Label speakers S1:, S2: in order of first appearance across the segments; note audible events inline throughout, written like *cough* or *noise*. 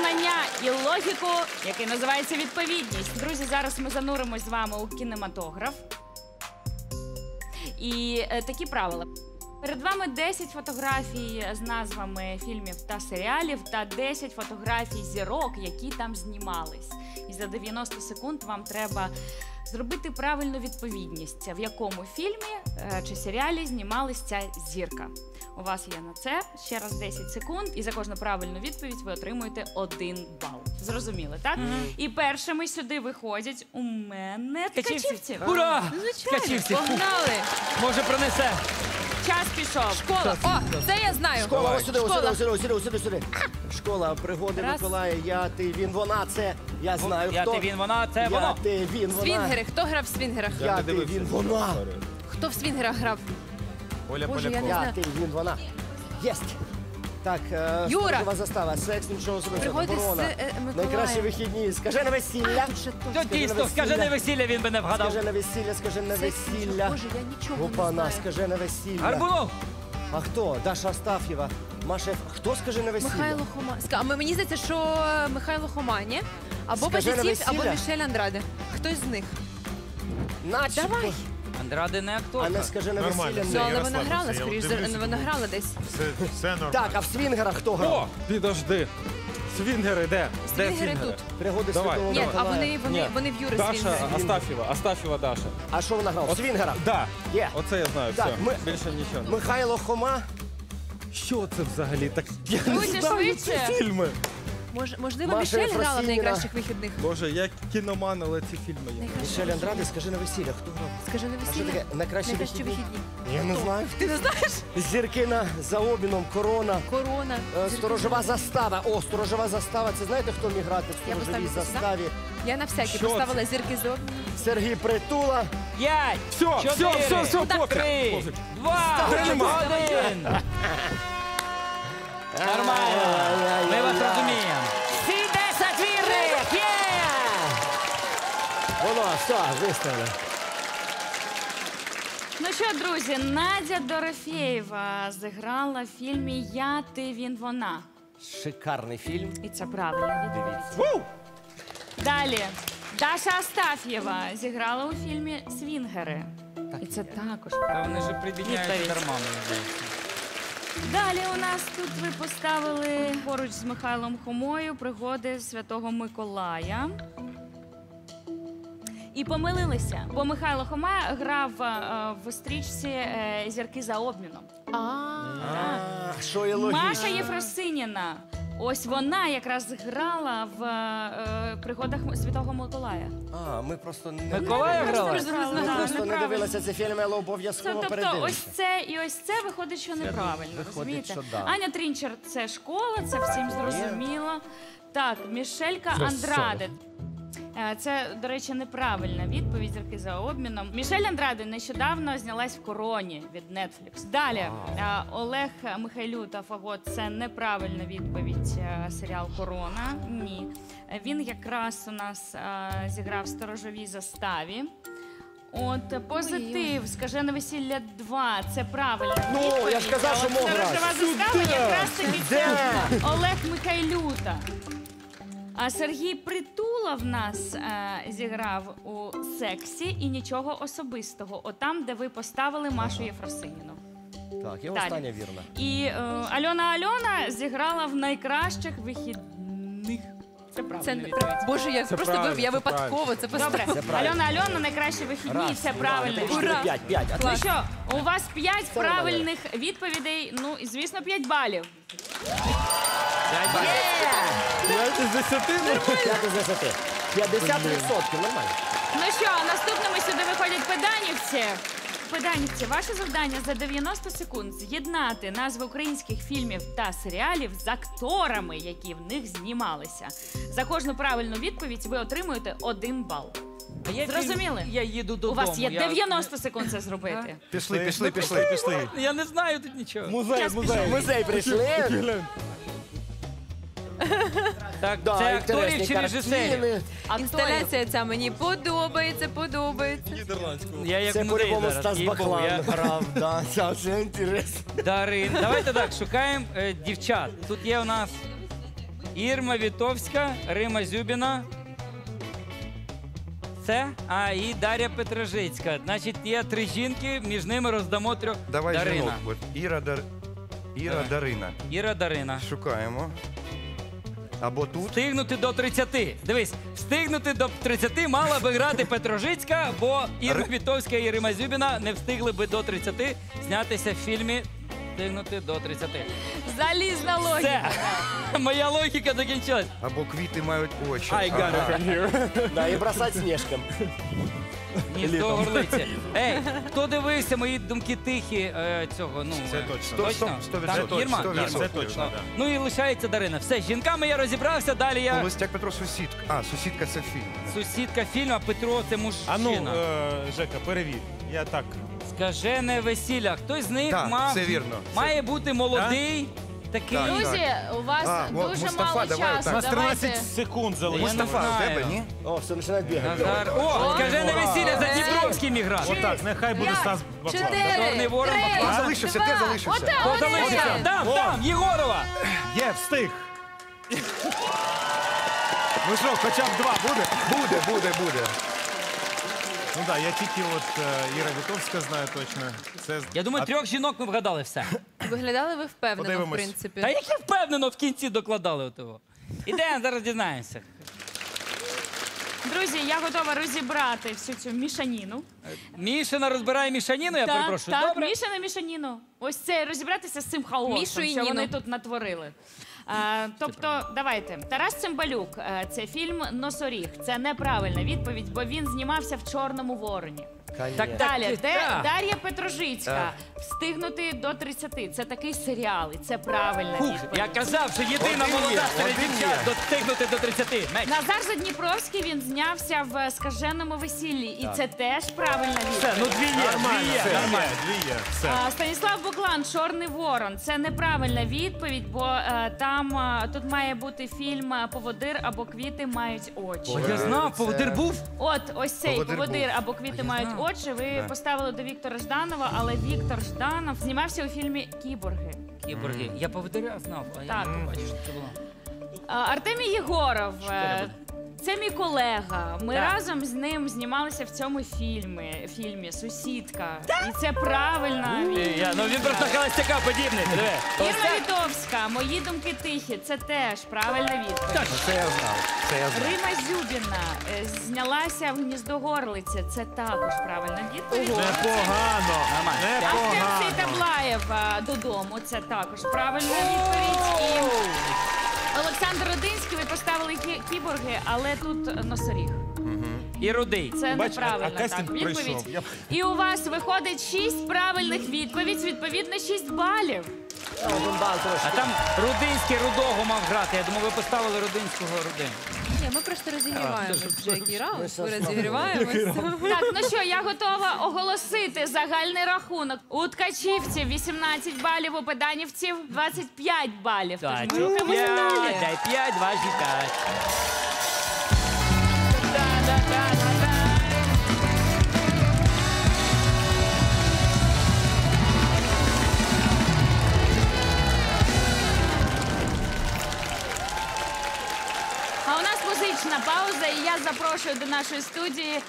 S1: знання і логіку, який називається відповідність. Друзі, зараз ми зануримось з вами у кінематограф. І е, такі правила. Перед вами 10 фотографій з назвами фільмів та серіалів та 10 фотографій зірок, які там знімались. І за 90 секунд вам треба зробити правильну відповідність, в якому фільмі е, чи серіалі знімалась ця зірка. У вас є на це ще раз 10 секунд, і за кожну правильну відповідь ви отримуєте один бал. Зрозуміли, так? І першими сюди виходять у мене ткачівці.
S2: Ура!
S3: Звичайно,
S2: Ткачівці.
S3: погнали.
S2: Може пронесе.
S1: Час пішов.
S3: Школа. О, це я знаю.
S4: Школа, ось сюди, ось сюди,
S3: Школа.
S4: ось сюди, ось сюди, ось сюди, сюди. Школа, пригоди
S3: Раз.
S4: Миколая, я, ти, він, вона, це. Я знаю,
S2: Я
S4: хто.
S2: ти він, вона, це
S4: Я,
S2: воно.
S4: ти, він, вона.
S3: Свінгери. Хто грав в свінгерах?
S4: Я, ти, він, вона.
S3: Хто в свінгерах грав?
S5: Оля
S3: Боже, я не
S4: Я,
S3: знаю.
S4: ти, він, вона. Єсть. Так, е,
S3: Юра.
S4: сторожова застава, секс, нічого особистого,
S3: Пригоди з,
S4: оборона.
S3: е, Миколая.
S4: Найкращі вихідні. Скажи на весілля.
S3: Тут ще тут.
S2: Дійсно, скажи не весілля, він би не вгадав.
S4: Скажи на весілля, скажи на весілля.
S3: Боже, я нічого не знаю.
S4: скажи на весілля.
S2: Гарбунов!
S4: А хто? Даша Астаф'єва. Маша, хто скажи на весілля?
S3: Михайло Хома. Ска- А мені здається, що е, Михайло Хомані. Або
S4: Скажи на
S3: або
S4: весілля.
S3: Мішель Андраде. Хтось з них.
S4: Начебто.
S3: Давай.
S2: Андраде не
S4: А
S2: акторка.
S4: не скажи на
S5: Нормально.
S4: весілля.
S3: Ну,
S5: я
S3: але вона
S5: розслабився,
S3: грала,
S5: я
S3: скоріш за
S5: дивлюся,
S3: вона грала десь.
S5: Все, все нормально.
S4: Так, а в свінгерах хто грав?
S6: О, підожди. Свінгери де? Де
S3: Свінгери тут.
S4: Пригоди
S6: Давай.
S4: Святого
S3: Ні, а
S4: Миколая.
S3: вони, вони,
S6: Ні.
S3: вони в Юри
S6: Даша
S3: свінгери.
S6: Астафєва, Астафєва Даша.
S4: А що вона грала? В свінгерах.
S6: Да.
S4: Є.
S6: Оце я знаю,
S4: Так,
S6: все.
S4: ми-
S6: Більше нічого.
S4: Михайло Хома.
S6: Що це взагалі? Так я не знаю ці
S1: швидше.
S6: фільми.
S3: Мож, можливо,
S4: Маша
S3: Мішель грала в найкращих вихідних.
S6: Боже, я кіноман, але ці фільми є.
S3: Найкращих
S4: Мішель Андраде, скажи на весілля. Хто грав?
S3: Скажи на
S4: А що
S3: весілля.
S4: таке? Найкращі
S3: Найкращі
S4: вихідні?
S3: вихідні.
S4: Я не знаю.
S3: Ти не знаєш?
S4: Зірки на за обміном, корона.
S3: Корона.
S4: Е, Сторожова застава. О, сторожова застава. Це знаєте, хто міг грати в
S3: Я
S4: сторожовій
S3: поставлю це
S4: заставі?
S3: Я на всякий
S6: Що
S3: поставила зірки з обміну.
S4: Сергій Притула.
S2: П'ять,
S6: Все, все,
S2: чотири,
S6: все, все, пофіг.
S2: три,
S6: Пофіг.
S2: два,
S6: Нема.
S2: один. Нормально. Ми вас розуміємо.
S4: Все, виставили.
S1: Ну що, друзі, Надя Дорофєєва зіграла в фільмі Я, ти, він, вона.
S4: Шикарний фільм.
S1: І це правильно відповідь. Далі. Даша Астаф'єва зіграла у фільмі Свінгери. І це також
S2: Та вони ж прибідняють
S1: Відповідь.
S2: дарма, мені здається.
S1: Далі у нас тут ви поставили поруч з Михайлом Хомою пригоди Святого Миколая. І помилилися, бо Михайло Хома грав е, в стрічці е, зірки за обміном.
S3: А,
S4: що є логічно.
S1: Маша Єфросиніна. Ось вона якраз грала в е, пригодах Святого Миколая.
S4: А, ми просто не,
S2: Миколая грала?
S4: ми
S1: Да,
S4: просто не
S1: неправильно.
S4: дивилися цей фільм, але
S1: Це,
S4: обов'язково
S1: тобто, ось
S4: передивимося.
S1: це і ось це виходить, що неправильно.
S4: виходить,
S1: розумієте?
S4: що да.
S1: Аня Трінчер це школа, це всім зрозуміло. Так, Мішелька Андраде. Е, Це, до речі, неправильна відповідь зірки за обміном. Мішель Андраде нещодавно знялась в короні від Netflix. Далі е, Олег Михайлю та Фагот це неправильна відповідь. е, Серіал Корона. Ні. Е, Він якраз у нас е, зіграв в сторожовій заставі. От позитив, скажене весілля 2, це правильно.
S4: Ну, я ж казав, що мог.
S1: Сторожова застава якраз таки це Олег Михайлюта. А Сергій Притула в нас е, зіграв у сексі і нічого особистого. Отам, де ви поставили Машу Єфросиніну.
S4: Так,
S1: Далі.
S4: остання вірна.
S1: І е, Альона Альона зіграла в найкращих вихідних. Це правильно.
S3: це не
S1: відповідь.
S3: Боже, я
S6: Це
S3: просто
S6: правильно,
S3: я
S6: це
S3: випадково це
S1: Добре,
S3: поставила.
S4: Правильно.
S1: Альона Альона найкращі вихідні.
S4: Раз,
S1: це правильно.
S3: Ура!
S4: п'ять, п'ять.
S1: Ну що, у вас 5
S4: Це
S1: правильних відповідей. Ну і звісно, 5 балів.
S2: П'ять балів.
S6: Я з десяти
S4: десяти. 50 відсотків, нормально.
S1: Ну що, наступними сюди виходять педанівці. Педанівці, ваше завдання за 90 секунд з'єднати назви українських фільмів та серіалів з акторами, які в них знімалися. За кожну правильну відповідь ви отримуєте один бал.
S2: Я
S1: Зрозуміли?
S2: Я їду
S1: У
S2: додому.
S1: вас є
S2: я-
S1: 90 секунд це зробити. *laughs*
S5: Пішли, пішли, пішли, пішли.
S2: Я не знаю тут нічого.
S6: Музей, музей.
S4: музей прийшли. *laughs*
S2: Так,
S4: Да,
S2: це акторів чи режисерів?
S4: картини.
S3: Інсталяція ця мені подобається, подобається.
S2: Я як
S4: Це по-любому
S2: зараз.
S4: Стас Баклан
S2: я-
S4: грав. *laughs* Да, це вже інтересно.
S2: Дарин. Давайте так, шукаємо е, дівчат. Тут є у нас Ірма Вітовська, Рима Зюбіна. Це, а і Дар'я Петрожицька. Значить, є три жінки, між ними роздамо трьох.
S7: Давай
S2: Дарина.
S7: жінок. От Іра, Дар... Іра
S2: Давай.
S7: Дарина.
S2: Іра Дарина.
S7: Шукаємо. Або тут.
S2: Встигнути до 30. Дивись, встигнути до 30 мала би грати Петрожицька, бо Ірма
S7: Ри-
S2: Вітовська і Рима Зюбіна не встигли би до 30 знятися в фільмі Встигнути до 30.
S1: Залізна логіка.
S2: Все. *laughs* Моя логіка закінчилась.
S7: Або квіти мають очі.
S6: I got it from here.
S4: Да, і бросать снежком.
S2: Ні, з того горлиці. Ей, хто дивився мої думки тихі е, цього? Ну,
S5: Це
S2: е,
S5: точно.
S2: Точно?
S7: сто- відсотків. Сто відсотків.
S5: Це точно,
S2: Так.
S5: да.
S2: Ну і лишається Дарина. Все, з жінками я розібрався, далі я
S7: Холостяк Петро сусідка. А, сусідка це фільм.
S2: сусідка фільму, а Петро це мужчина.
S5: А ну, е, Жека, перевір. Я так.
S2: Скажене весілля. Хтось з них
S7: Так,
S2: мав
S7: це вірно.
S2: має бути молодий, такий.
S7: Так.
S1: Друзі, у вас
S7: А, о,
S1: дуже
S7: Мустафа,
S1: мало
S7: давай
S1: часу.
S5: У нас
S1: Давайте.
S5: секунд залишилось.
S7: Мустафа, у тебе, ні?
S4: О, все, починає бігати.
S2: Назар. О, скажене весілля за Дніпровський міг грати.
S5: Отак, нехай буде
S3: П'ять,
S5: Стас Баклан.
S2: Чорний
S3: Чотири,
S2: ворон
S3: три,
S2: Баклан.
S7: Ти залишився, ти
S3: два,
S7: залишився.
S3: отак,
S2: Хто
S3: один.
S2: залишився? Там, там, Єгорова.
S5: Є, встиг. Ну що, хоча б два буде?
S7: Буде, буде, буде.
S5: Ну так, я тільки от е, Іра Вітовська знаю точно. Це...
S2: Я думаю,
S5: а
S2: трьох жінок ми вгадали все.
S3: Виглядали ви впевнено, в принципі.
S2: Та як я впевнено в кінці докладали у того. Ідемо, зараз дізнаємося.
S1: Друзі, я готова розібрати всю цю мішаніну.
S2: Мішина розбирає мішаніну, я перепрошую.
S1: так,
S2: Добре?
S1: Мішана мішаніну. Ось це розібратися з цим хаосом,
S3: Мішу і
S1: що вони тут натворили. А, тобто, давайте. Тарас Цимбалюк, е, це фільм Носоріг. Це неправильна відповідь, бо він знімався в Чорному вороні.
S4: Конечно.
S2: Так,
S1: Далі,
S2: так,
S1: де
S2: так.
S1: Дар'я Петрожицька. Встигнути до 30. Це такий серіал, і це правильна відповідь.
S2: я казав, що єдина
S7: Один є,
S2: молода серед
S7: один
S2: дівчат
S7: є.
S2: достигнути до 30. Меч.
S1: Назар Задніпровський він знявся в скаженому весіллі, і це теж правильна
S2: Все,
S1: відповідь.
S2: ну дві є, дві є,
S5: Дві є, дві є. Все.
S1: А, Станіслав Буклан, Чорний Ворон. Це неправильна відповідь, бо е, там е, тут має бути фільм е, Поводир або квіти мають очі.
S2: Я знав, поводир був.
S1: От ось цей
S7: Поводир
S1: поводир,
S7: був.
S1: або квіти мають
S2: знав.
S1: ви Ви поставили до Віктора Жданова, але Віктор Жданов знімався у фільмі Кіборги.
S2: Кіборги. Я поводиря знав, а я
S1: Так.
S2: не бачив, що це було.
S1: А, Артемій Єгоров. е, Це мій колега. Ми
S2: Так.
S1: разом з ним знімалися в цьому фільмі, фільмі Сусідка. І це правильна відповідь.
S2: Я, ну він просто холостяка подібний. Диви.
S1: Ірма
S2: Холостяк.
S1: Вітовська, мої думки тихі. Це теж правильна відповідь.
S7: Це я знав. Це я знав.
S1: Рима Зюбіна е, знялася в гніздо горлиці. Це також правильна відповідь.
S5: Непогано. Непогано.
S1: Таблаєв е, додому. Це також правильна відповідь. І Олександр Родинський, ви поставили кі- кіборги, але тут носоріг.
S2: І рудий.
S1: Це
S5: Бач,
S1: неправильна
S5: а- а кастинг
S1: так, відповідь.
S5: пройшов. Я-
S1: І у вас виходить 6 правильних відповідь, відповідно 6 балів.
S4: Один бал.
S2: А там Рудинський Рудого мав грати. Я думаю, ви поставили Рудинського Рудин.
S3: Ні, ми просто розігріваємося вже. Ми розігріваємося.
S1: Так, ну що, я готова оголосити загальний рахунок. У ткачівців 18 балів, у педанівців 25 балів. Тож ми рухаємося далі.
S2: 5,
S1: 2, 5. Запрошую до нашої студії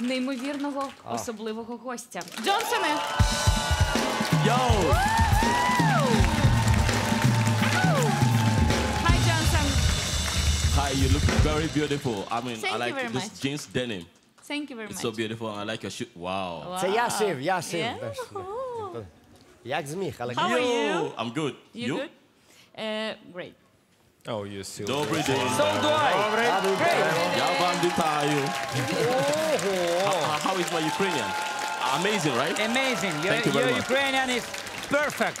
S1: неймовірного особливого гостя. Джонсони! Хай Джонсон!
S8: Hi, you look very beautiful. I mean,
S1: Thank
S8: I
S1: you
S8: like
S1: very
S8: this
S1: much.
S8: jeans denim.
S1: Thank you very
S8: It's
S1: much.
S8: beautiful. I like your shoe. Wow.
S4: Це я шив, я шив.
S1: Yeah?
S4: Як зміг, але
S1: How are you?
S8: I'm good.
S1: You good? Uh, great.
S5: Oh, you see.
S8: Добрий день.
S2: So do I.
S8: Я вам вітаю. How, how is my Ukrainian? Amazing, right?
S2: Amazing. Your,
S8: Thank you very
S2: your
S8: much.
S2: Ukrainian is perfect.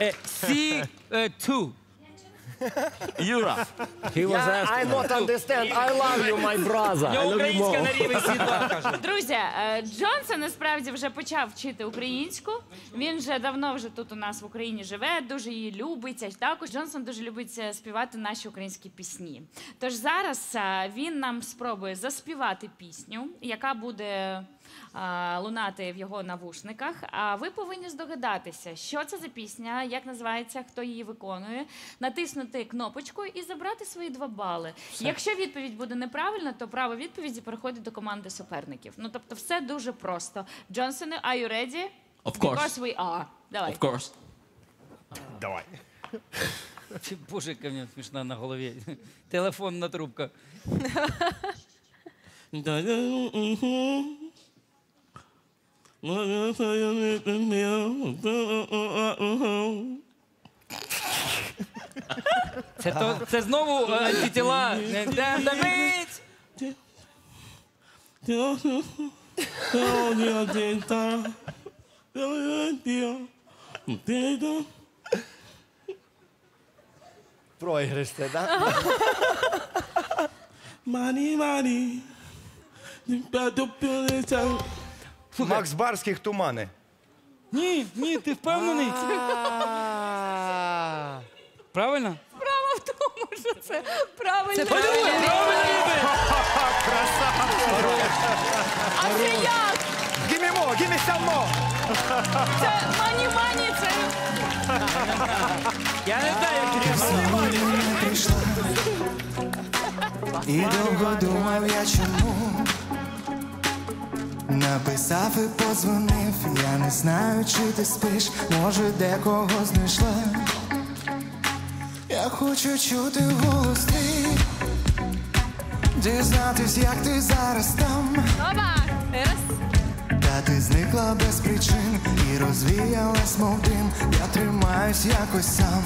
S2: Uh, C2.
S8: Юра.
S4: I not understand. I love you, my brother. I love you
S2: українська
S4: more.
S2: на рівень C2.
S1: Друзі, е, Джонсон насправді вже почав вчити українську. Він вже давно вже тут у нас в Україні живе, дуже її любить. А також Джонсон дуже любить е, співати наші українські пісні. Тож зараз е, він нам спробує заспівати пісню, яка буде лунати в його навушниках. А ви повинні здогадатися, що це за пісня, як називається, хто її виконує, натиснути кнопочку і забрати свої два бали. Якщо відповідь буде неправильна, то право відповіді переходить до команди суперників. Ну тобто, все дуже просто. Джонсоне, are you ready?
S8: Of course.
S1: Because we are. Давай.
S8: Of course.
S5: Давай.
S2: Чи, Боже, яка в смішна на голові. Телефонна трубка. *laughs* Це, то, це знову антитіла. Е, да- Давить!
S4: Проіграш це, да?
S8: Money, money.
S7: Макс Барських тумани.
S2: Ні, ні, ти впевнений? Правильно?
S1: Справа в тому, що це правильно. А це як?
S7: Гімі мо, гімі само!
S1: Це мані-мані, це
S2: Я не знаю, як треба.
S9: І довго думав я чому Написав і подзвонив, я не знаю, чи ти спиш, може декого знайшла. Я хочу чути голос твій, дізнатись, як ти зараз там.
S3: Опа!
S9: Та ти зникла без причин і розвіялась, мов дим. Я тримаюсь якось сам.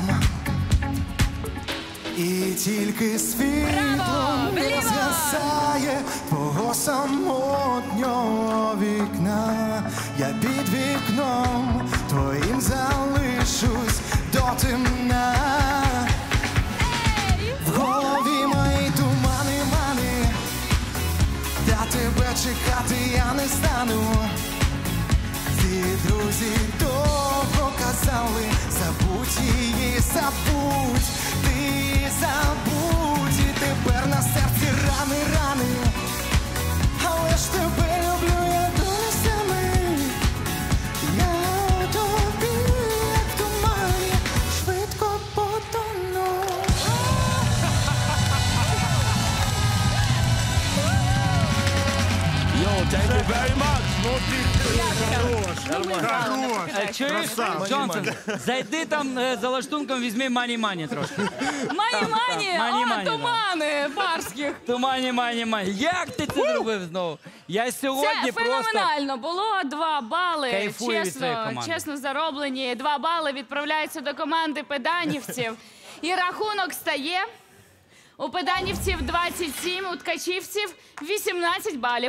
S9: Тільки світло не згасає твого самотнього вікна. Я під вікном твоїм залишусь до темна. В голові мої тумани, мани. Та тебе чекати я не стану. Ці друзі довго казали, забудь її, забудь, ти
S2: Чуєш, Джонсон, зайди там е, за лаштунком, візьми мані-мані трошки.
S1: мані-мані,
S2: Мані-мані, да.
S1: тумани барських.
S2: То мані. Як ти це зробив знову? Я сьогодні
S1: Це
S2: просто...
S1: феноменально. Було два бали.
S2: Кайфую від своєї
S1: чесно,
S2: команди.
S1: чесно зароблені. Два бали відправляються до команди педанівців. *laughs* І рахунок стає. У педанівців 27, у ткачівців 18 балів.